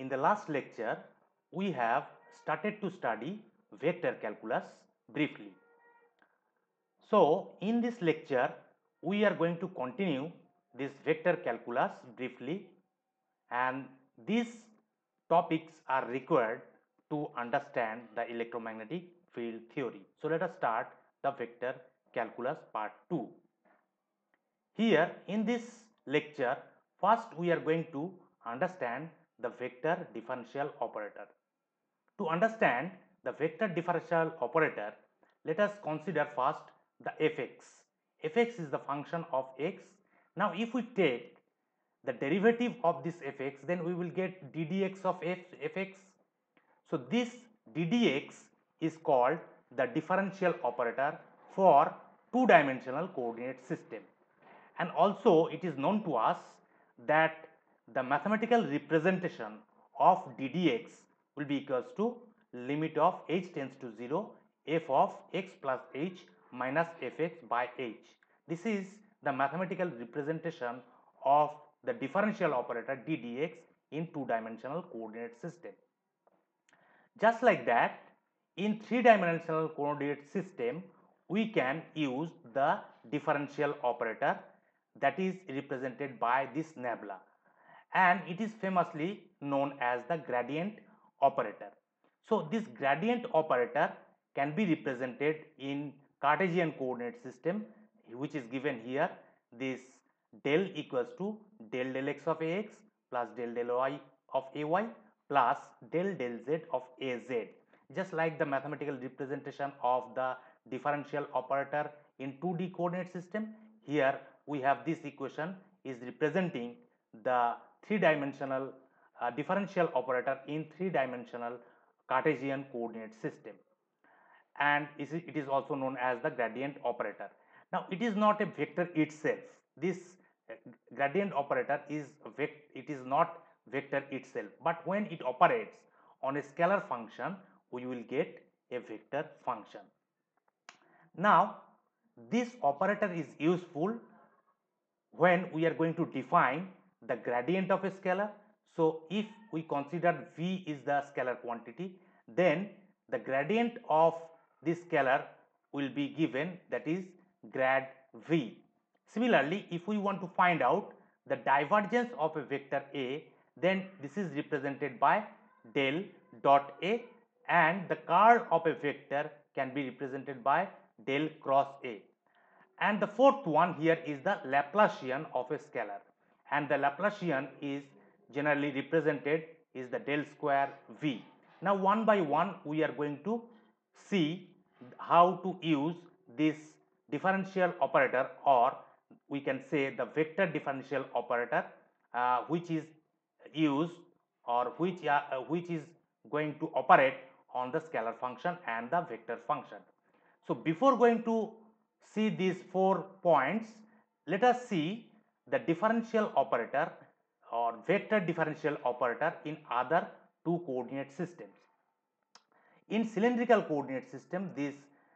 in the last lecture we have started to study vector calculus briefly. So, in this lecture we are going to continue this vector calculus briefly and these topics are required to understand the electromagnetic field theory. So, let us start the vector calculus part 2. Here in this lecture first we are going to understand the vector differential operator. To understand the vector differential operator let us consider first the fx. fx is the function of x. Now if we take the derivative of this fx then we will get ddx of f, fx. So this ddx is called the differential operator for two dimensional coordinate system and also it is known to us that the mathematical representation of ddx will be equals to limit of h tends to 0 f of x plus h minus fx by h. This is the mathematical representation of the differential operator ddx in two dimensional coordinate system. Just like that in three dimensional coordinate system we can use the differential operator that is represented by this nabla and it is famously known as the gradient operator. So, this gradient operator can be represented in Cartesian coordinate system which is given here this del equals to del del x of ax plus del del y of ay plus del del z of az just like the mathematical representation of the differential operator in 2D coordinate system here we have this equation is representing the three dimensional uh, differential operator in three dimensional Cartesian coordinate system and it is also known as the gradient operator. Now it is not a vector itself this uh, gradient operator is it is not vector itself but when it operates on a scalar function we will get a vector function. Now this operator is useful when we are going to define the gradient of a scalar. So if we consider V is the scalar quantity then the gradient of this scalar will be given that is grad V. Similarly, if we want to find out the divergence of a vector A then this is represented by del dot A and the curl of a vector can be represented by del cross A. And the fourth one here is the Laplacian of a scalar and the Laplacian is generally represented is the del square V. Now one by one we are going to see how to use this differential operator or we can say the vector differential operator uh, which is used or which, uh, which is going to operate on the scalar function and the vector function. So, before going to see these four points, let us see the differential operator or vector differential operator in other two coordinate systems. In cylindrical coordinate system, this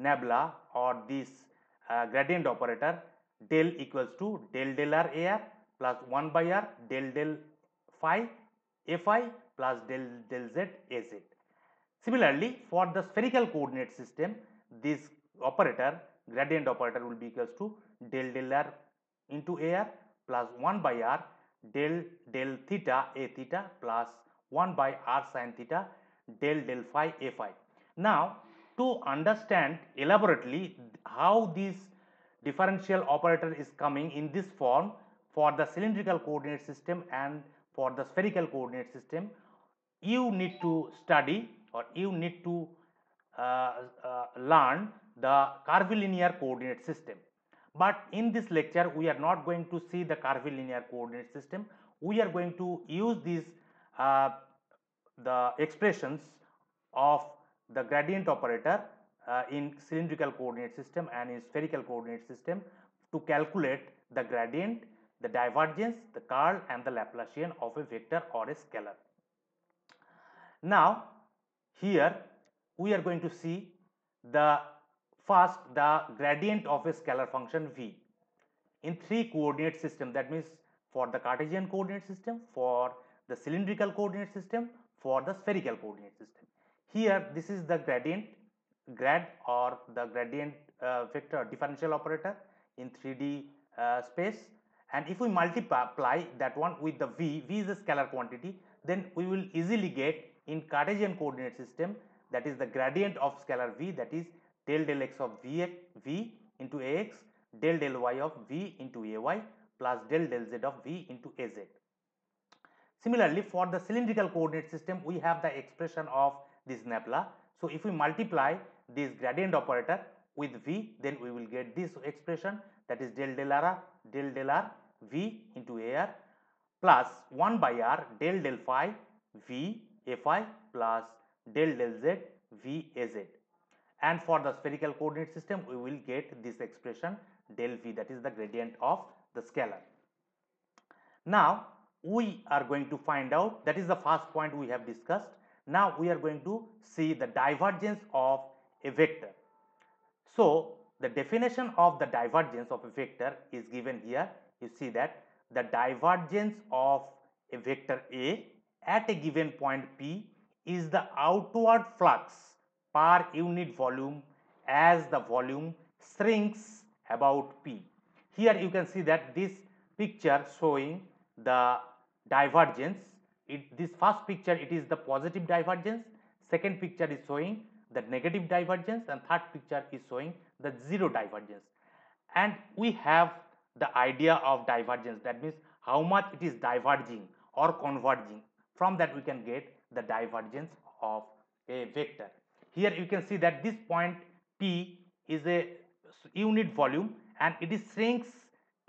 nabla or this uh, gradient operator del equals to del del r plus 1 by r del del phi fi plus del del z az. Similarly, for the spherical coordinate system, this operator gradient operator will be equals to del del r into ar plus 1 by r del del theta a theta plus 1 by r sine theta del del phi a phi. Now, to understand elaborately how this differential operator is coming in this form for the cylindrical coordinate system and for the spherical coordinate system, you need to study or you need to uh, uh, learn the curvilinear coordinate system. But in this lecture, we are not going to see the curvilinear coordinate system. We are going to use these uh, the expressions of the gradient operator uh, in cylindrical coordinate system and in spherical coordinate system to calculate the gradient, the divergence, the curl and the Laplacian of a vector or a scalar. Now, here we are going to see the first the gradient of a scalar function v in three coordinate system that means for the Cartesian coordinate system, for the cylindrical coordinate system for the spherical coordinate system. Here this is the gradient grad or the gradient uh, vector differential operator in 3D uh, space and if we multiply that one with the v, v is a scalar quantity then we will easily get in Cartesian coordinate system that is the gradient of scalar v that is del del x of v, v into ax del del y of v into ay plus del del z of v into az. Similarly, for the cylindrical coordinate system we have the expression of this nabla. So, if we multiply this gradient operator with v then we will get this expression that is del del r del del r v into ar plus 1 by r del del phi v fi plus del del z v az and for the spherical coordinate system we will get this expression del v that is the gradient of the scalar. Now we are going to find out that is the first point we have discussed. Now we are going to see the divergence of a vector. So the definition of the divergence of a vector is given here. You see that the divergence of a vector A at a given point P is the outward flux per unit volume as the volume shrinks about P. Here you can see that this picture showing the divergence. It, this first picture it is the positive divergence, second picture is showing the negative divergence and third picture is showing the zero divergence. And we have the idea of divergence that means how much it is diverging or converging from that we can get the divergence of a vector. Here you can see that this point P is a unit volume and it is shrinks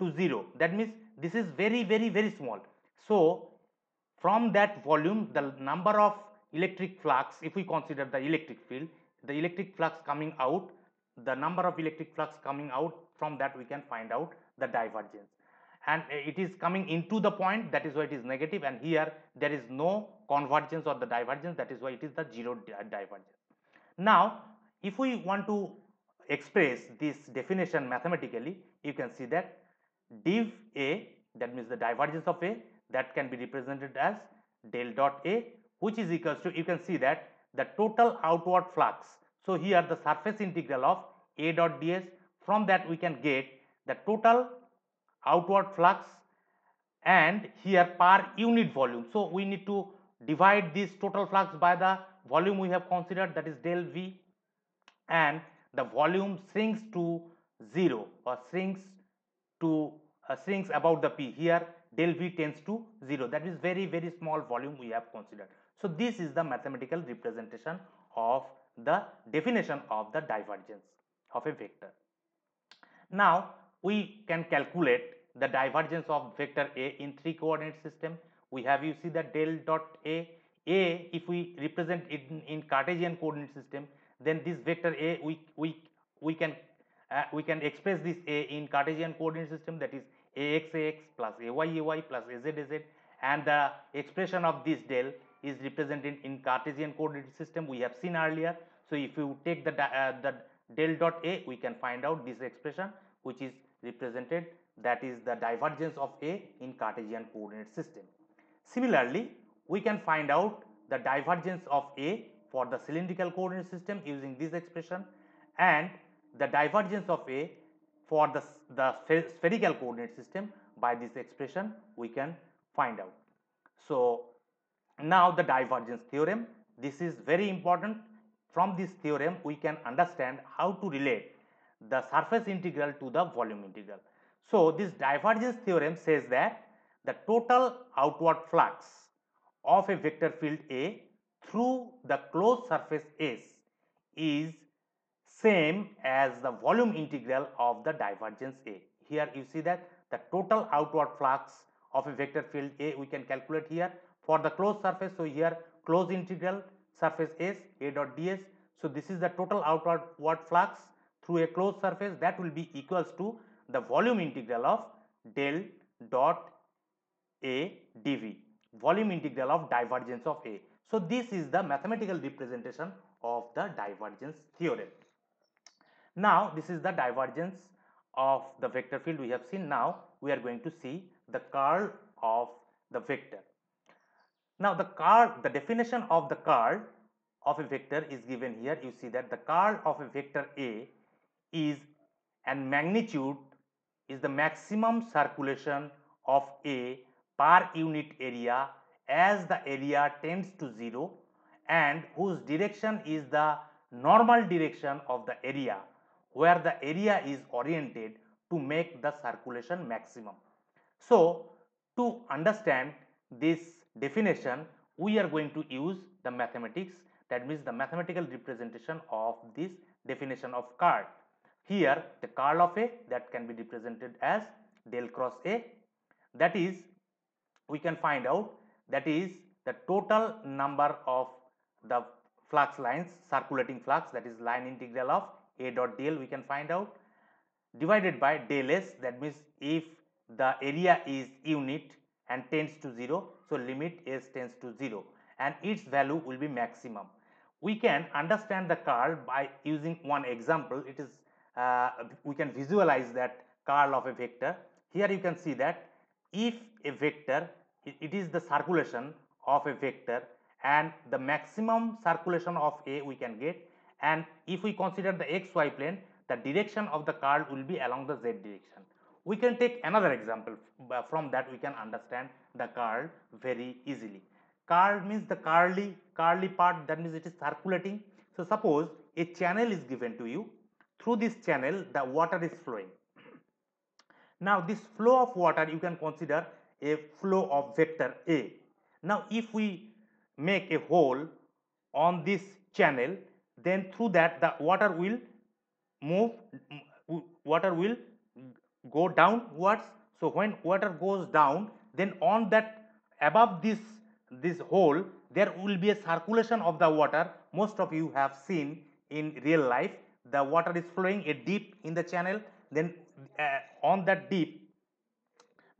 to 0 that means this is very very very small. So, from that volume the number of electric flux if we consider the electric field the electric flux coming out the number of electric flux coming out from that we can find out the divergence and uh, it is coming into the point that is why it is negative and here there is no convergence or the divergence that is why it is the zero divergence. Now if we want to express this definition mathematically you can see that div A that means the divergence of A that can be represented as del dot A which is equals to you can see that the total outward flux. So, here the surface integral of A dot ds from that we can get the total outward flux and here per unit volume. So, we need to divide this total flux by the volume we have considered that is del V and the volume shrinks to 0 or shrinks to uh, shrinks about the P here del V tends to 0 that is very very small volume we have considered. So, this is the mathematical representation of the definition of the divergence of a vector. Now, we can calculate the divergence of vector A in three coordinate system. We have you see that del dot A, A if we represent it in, in Cartesian coordinate system, then this vector A we, we, we can uh, we can express this A in Cartesian coordinate system that is AX AX plus AY AY plus AZ AZ and the expression of this del is represented in Cartesian coordinate system we have seen earlier. So, if you take the, uh, the del dot A we can find out this expression which is represented that is the divergence of A in Cartesian coordinate system. Similarly, we can find out the divergence of A for the cylindrical coordinate system using this expression and the divergence of A for the, the spherical coordinate system by this expression we can find out. So, now the divergence theorem, this is very important. From this theorem, we can understand how to relate the surface integral to the volume integral. So, this divergence theorem says that the total outward flux of a vector field A through the closed surface S is same as the volume integral of the divergence A. Here you see that the total outward flux of a vector field A we can calculate here for the closed surface. So, here closed integral surface S A dot ds. So, this is the total outward flux through a closed surface that will be equals to the volume integral of del dot A dV volume integral of divergence of A. So, this is the mathematical representation of the divergence theorem. Now, this is the divergence of the vector field we have seen now we are going to see the curl of the vector. Now the curl, the definition of the curl of a vector is given here. You see that the curl of a vector A is and magnitude is the maximum circulation of A per unit area as the area tends to 0 and whose direction is the normal direction of the area where the area is oriented to make the circulation maximum. So, to understand this definition we are going to use the mathematics that means the mathematical representation of this definition of curl. Here the curl of A that can be represented as del cross A that is we can find out. That is the total number of the flux lines circulating flux that is line integral of A dot dl we can find out. Divided by del S that means if the area is unit and tends to 0 so limit s tends to 0 and its value will be maximum. We can understand the curl by using one example. It is uh, we can visualize that curl of a vector. Here you can see that if a vector it is the circulation of a vector and the maximum circulation of a we can get and if we consider the xy plane the direction of the curl will be along the z direction we can take another example from that we can understand the curl very easily. Curl means the curly curly part that means it is circulating. So suppose a channel is given to you through this channel the water is flowing. Now this flow of water you can consider a flow of vector A. Now if we make a hole on this channel then through that the water will move water will go downwards. So when water goes down then on that above this this hole there will be a circulation of the water most of you have seen in real life the water is flowing a deep in the channel then uh, on that dip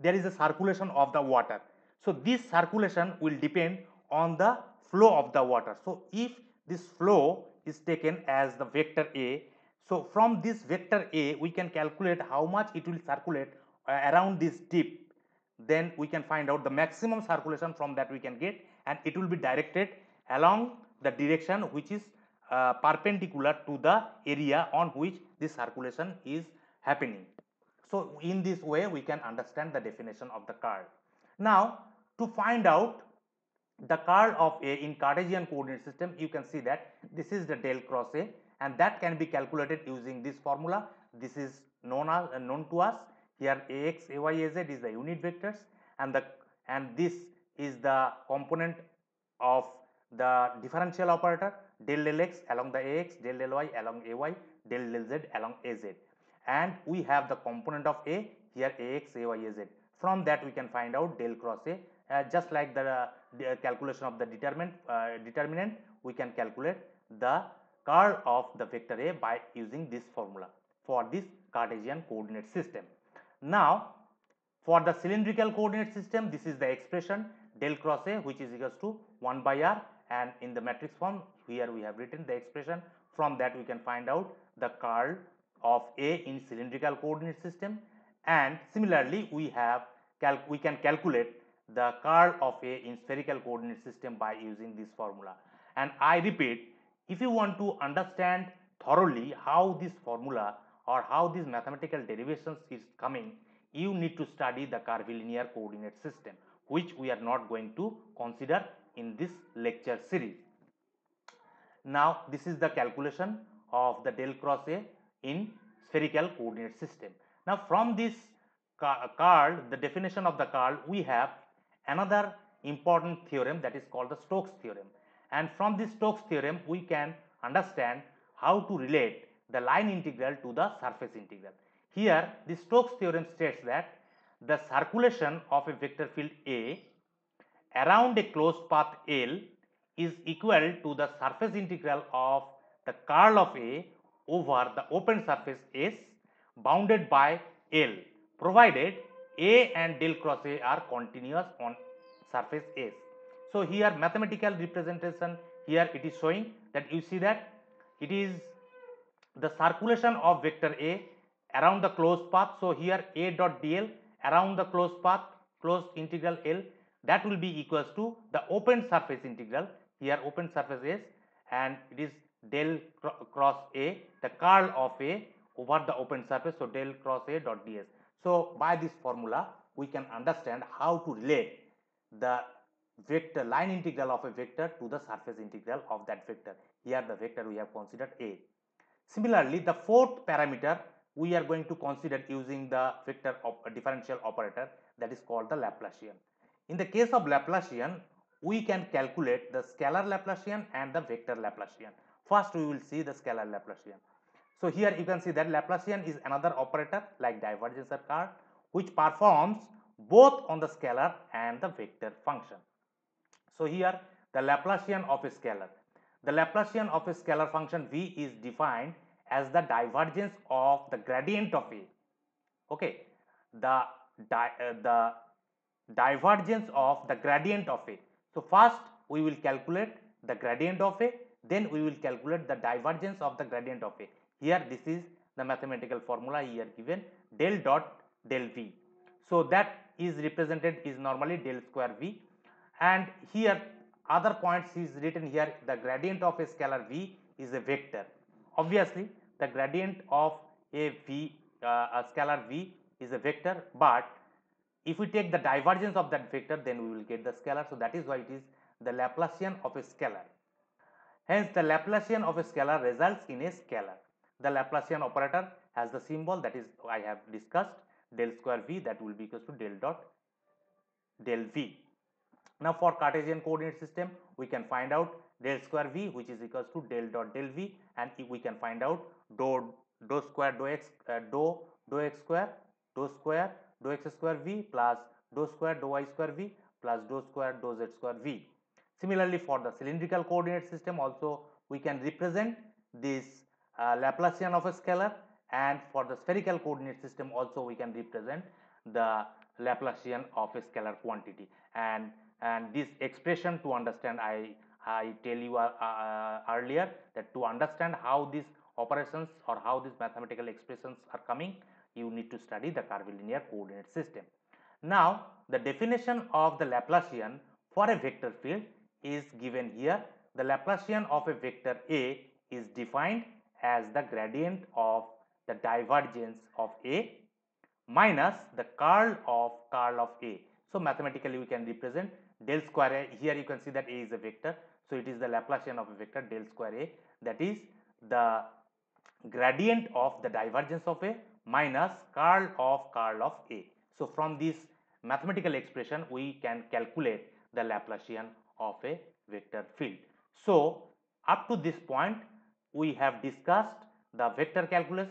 there is a circulation of the water. So this circulation will depend on the flow of the water. So if this flow is taken as the vector A so from this vector A we can calculate how much it will circulate uh, around this dip. then we can find out the maximum circulation from that we can get and it will be directed along the direction which is uh, perpendicular to the area on which this circulation is happening. So in this way we can understand the definition of the curl. Now to find out the curl of A in Cartesian coordinate system you can see that this is the del cross A and that can be calculated using this formula. This is known as uh, known to us here ax, ay, az is the unit vectors and the and this is the component of the differential operator del del x along the ax, del del y along ay, del del z along az and we have the component of a here ax, ay, az. From that we can find out del cross a uh, just like the, uh, calculation of the determinant, uh, determinant we can calculate the curl of the vector A by using this formula for this Cartesian coordinate system. Now, for the cylindrical coordinate system, this is the expression del cross A which is equals to 1 by r and in the matrix form here we have written the expression from that we can find out the curl of A in cylindrical coordinate system and similarly we have we can calculate the curl of A in spherical coordinate system by using this formula and I repeat if you want to understand thoroughly how this formula or how these mathematical derivations is coming, you need to study the curvilinear coordinate system which we are not going to consider in this lecture series. Now, this is the calculation of the del cross A in spherical coordinate system. Now, from this curl, the definition of the curl, we have another important theorem that is called the Stokes theorem and from this Stokes theorem we can understand how to relate the line integral to the surface integral. Here the Stokes theorem states that the circulation of a vector field A around a closed path L is equal to the surface integral of the curl of A over the open surface S bounded by L provided A and del cross A are continuous on surface S. So, here mathematical representation here it is showing that you see that it is the circulation of vector A around the closed path. So, here A dot dl around the closed path closed integral L that will be equals to the open surface integral here open surface S and it is del cross A the curl of A over the open surface so del cross A dot ds. So by this formula we can understand how to relate the vector line integral of a vector to the surface integral of that vector. Here the vector we have considered A. Similarly, the fourth parameter we are going to consider using the vector of op differential operator that is called the Laplacian. In the case of Laplacian, we can calculate the scalar Laplacian and the vector Laplacian. First, we will see the scalar Laplacian. So, here you can see that Laplacian is another operator like divergence or curl which performs both on the scalar and the vector function. So, here the Laplacian of a scalar. The Laplacian of a scalar function v is defined as the divergence of the gradient of a. Okay, the di uh, the divergence of the gradient of a. So, first we will calculate the gradient of a then we will calculate the divergence of the gradient of a. Here this is the mathematical formula here given del dot del v. So, that is represented is normally del square v and here other points is written here the gradient of a scalar v is a vector. Obviously, the gradient of a v uh, a scalar v is a vector, but if we take the divergence of that vector then we will get the scalar. So, that is why it is the Laplacian of a scalar. Hence, the Laplacian of a scalar results in a scalar. The Laplacian operator has the symbol that is I have discussed del square v that will be equal to del dot del v. Now, for Cartesian coordinate system we can find out del square v which is equals to del dot del v and we can find out dou dou square dou x uh, dou x square dou square dou x square v plus dou square dou y square v plus dou square dou z square v. Similarly, for the cylindrical coordinate system also we can represent this uh, Laplacian of a scalar and for the spherical coordinate system also we can represent the Laplacian of a scalar quantity and and this expression to understand I I tell you uh, uh, earlier that to understand how these operations or how these mathematical expressions are coming you need to study the curvilinear coordinate system. Now, the definition of the Laplacian for a vector field is given here. The Laplacian of a vector A is defined as the gradient of the divergence of A minus the curl of curl of A. So, mathematically we can represent del square A. Here you can see that A is a vector. So, it is the Laplacian of a vector del square A that is the gradient of the divergence of A minus curl of curl of A. So, from this mathematical expression we can calculate the Laplacian of a vector field. So, up to this point we have discussed the vector calculus,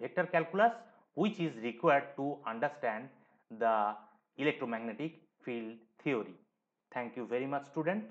vector calculus which is required to understand the electromagnetic field theory. Thank you very much students.